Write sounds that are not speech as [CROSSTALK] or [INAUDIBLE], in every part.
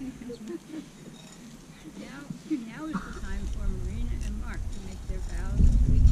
now, now is the time for Marina and Mark to make their vows.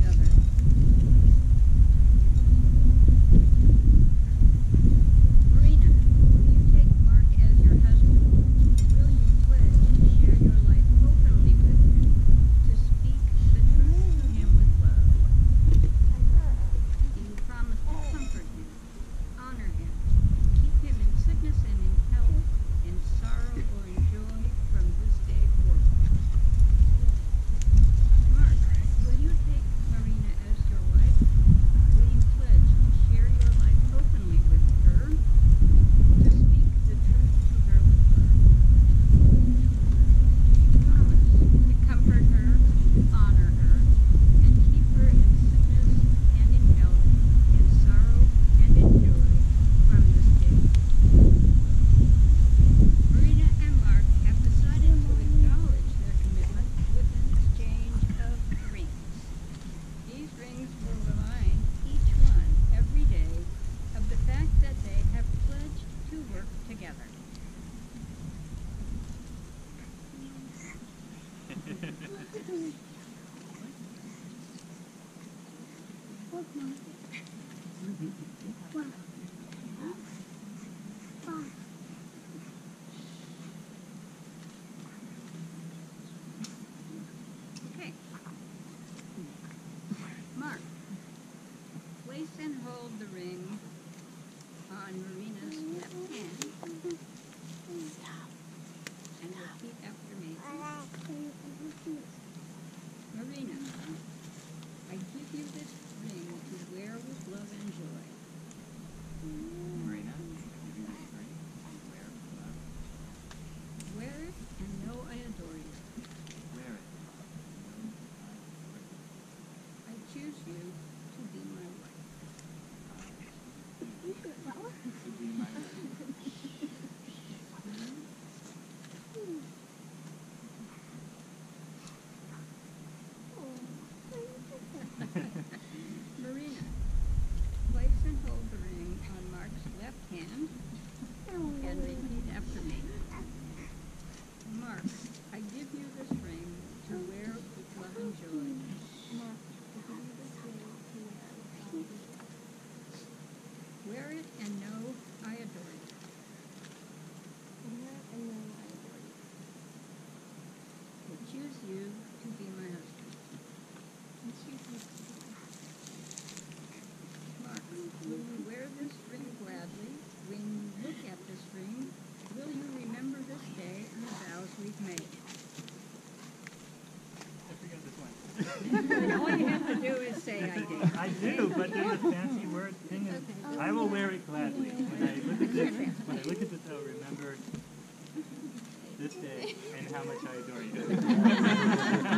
Wala. choose you to be my wife. To be my wife. oh, and know I adore you. And I adore you. I choose you to be my husband. And [LAUGHS] all you have to do is say I did. I do, but there's a fancy word thing. Is, okay. I will wear it gladly. When I look at this, [LAUGHS] when I look at this, I'll remember this day and how much I adore you. [LAUGHS]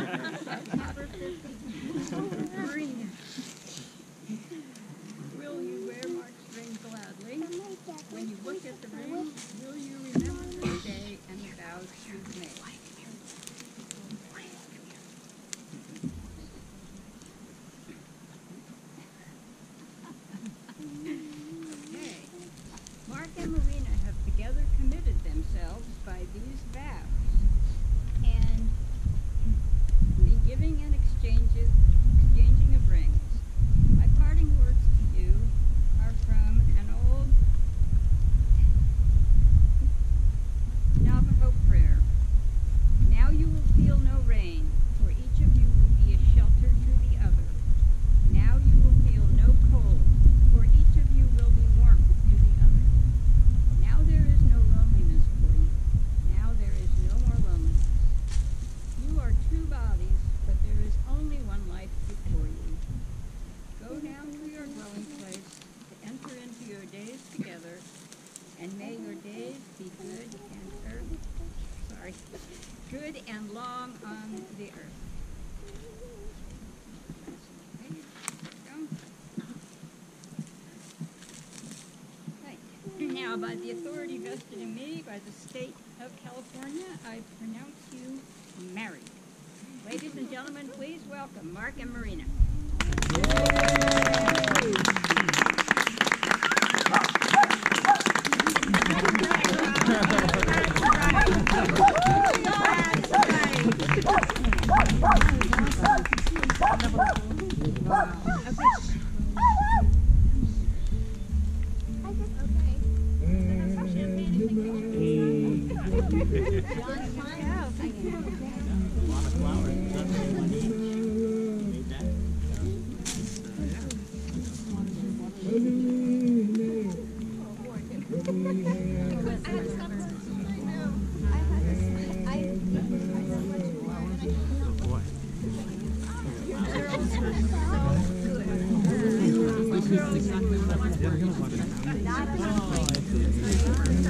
Now, by the authority vested in me by the state of California, I pronounce you married. Ladies and gentlemen, please welcome Mark and Marina. Let me-